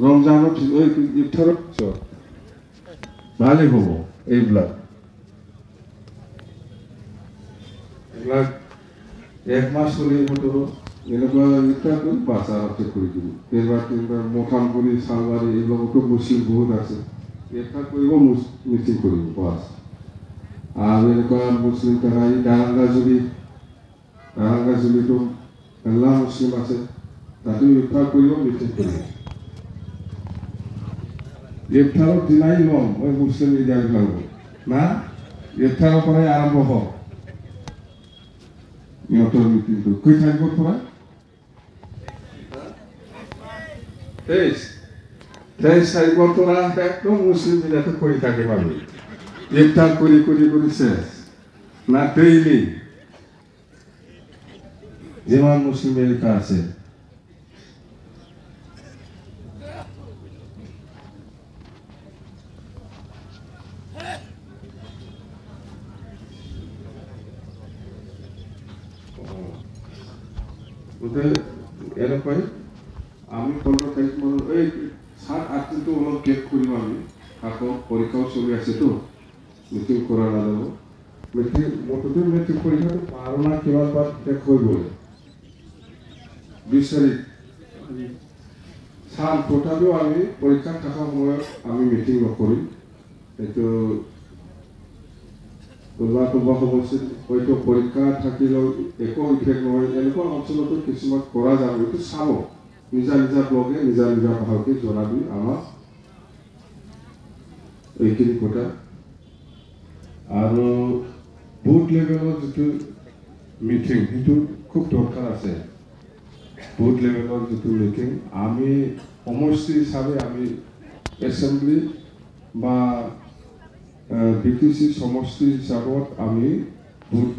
ৰমজানৰ ইফতাৰৰ পিছত ভালেই হ'ব এইবিলাক এইবিলাক এক মাহ চলি হয়তো এনেকুৱা ইফতাৰ কৰি বাছ আৰম্ভ কৰি দিব। কেইবাৰ তিনিবাৰ মঠাম কৰি চালবাৰী এইবিলাকতো বহুত আছে। ইফতাৰ কৰিব মিটিং কৰিব বাছ আৰু এনেকুৱা মুছলিম থকা এই দাৰাংগাজুলি দাৰাংগাজুলিতো মেলা মুছলিম আছে। তাতো ইফতাৰ কৰিব মিটিং কৰিব ইফতাৰৰ দিনাই ল'ম মই মুছলিম এৰিয়াবিলাকত না? ইফতাৰৰ পৰাই আৰম্ভ হওক। ইহঁতৰ মিটিংটো। কেই তাৰিখৰ পৰা তেইছ। তেইছ তাৰিখৰ পৰা একদম মুছলিম বিলাকে কৰি থাকিম আমি। ইফতাৰ কৰি কৰি কৰি চেছ না ডেইলি যিমান মুছলিম এলেকা আছে। গতিকে এনেকুৱাই আমি পোন্ধৰ তাৰিখ মানত এই সাত আঠ দিনটো অলপ গেপ কৰিম আমি। আকৌ পৰীক্ষাও চলি আছেতো মিটিং কৰা নাযাব মেট্ৰিক মুঠতে মেট্ৰিক পৰীক্ষাটো বাৰ না কিমান বাৰ শেষ হৈ গ'ল বিছ তাৰিখ চাম তথাপিও আমি পৰীক্ষাত থকা সময়ত আমি মিটিং নকৰিম এইটো কোনোবা কোনোবা সমস্যাত হয়তো পৰীক্ষা থাকিলেও একো ইফেক্ট নহয় এনেকুৱা অঞ্চলতো কিছুমান কৰা যাব এইটো চাব নিজা নিজা ব্লগে নিজা নিজা ভালকৈ জনাবি আমাক এইখিনি কথা আৰু বুথ লেভেলৰ যিটো মিটিং সেইটো খুব দৰকাৰ আছে বুথ লেভেলৰ যিটো মিটিং আমি সমষ্টি হিচাপে আমি এছেম্বলি বা বি টি চি সমষ্টি হিচাপত আমি বুথ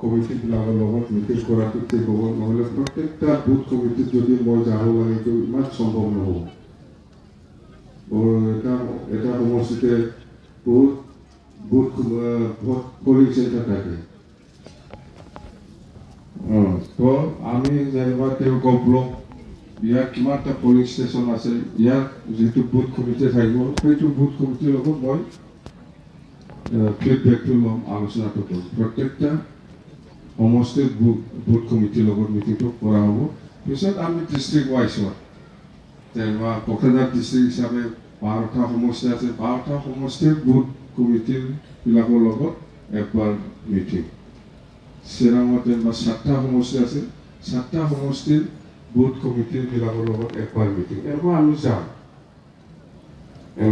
কমিটিবিলাকৰ লগত মিটিং কৰাটো ঠিক হ'ব। নহ'লে প্ৰত্যেকটা বুথ কমিটিত যদি মই যাব লাগে এইটো ইমান সম্ভৱ নহ'ব। এটা এটা সমষ্টিতে বহুত বুথ ভোট পলিং চেণ্টাৰ থাকে। তো আমি যেনিবা তেওঁলোকৰ ব্লক ইয়াত কিমানটা পলিং ষ্টেচন আছে ইয়াত যিটো বুথ কমিটি থাকিব সেইটো বুথ কমিটিৰ লগত মই ফিডবেকটো ল'ম আলোচনাটো কৰিম প্ৰত্যেকটা সমষ্টিৰ বুথ কমিটিৰ লগত মিটিংটো কৰা হ'ব। পিছত আমি ডিষ্ট্ৰিক্ট ৱাইজত যেনিবা কোকৰাঝাৰ ডিষ্ট্ৰিক্ট হিচাপে বাৰটা সমষ্টি আছে। বাৰটা সমষ্টিৰ বুথ কমিটিবিলাকৰ লগত একবাৰ মিটিং চিৰাঙত যেনিবা সাতটা সমষ্টি আছে। সাতটা সমষ্টিৰ বুথ কমিটিবিলাকৰ লগত একবাৰ মিটিং এনেকুৱা আমি যাম